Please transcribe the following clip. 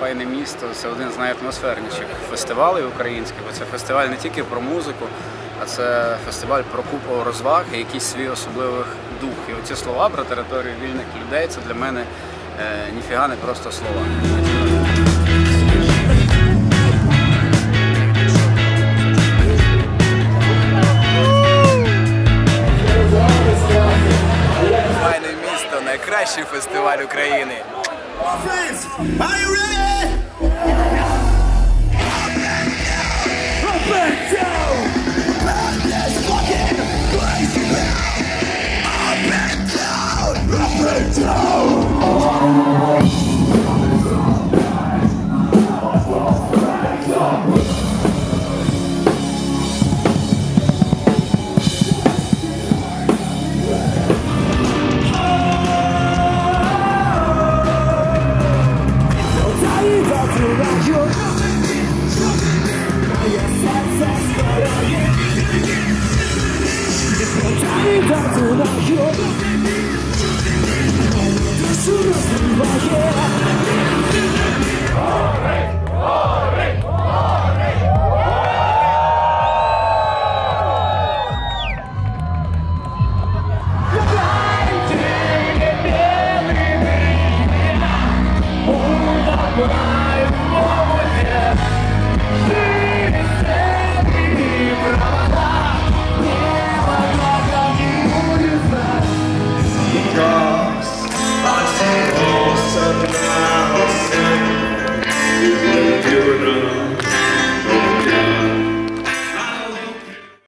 файне місто це один з найатмосферніших фестивалів українських, бо це фестиваль не тільки про музику, а це фестиваль про купу розваг і якийсь свій особливий дух. І оці слова про територію вільних людей це для мене е, ніфіга не просто слова. Файне місто, найкращий фестиваль України. Friends, are you ready? Whoa.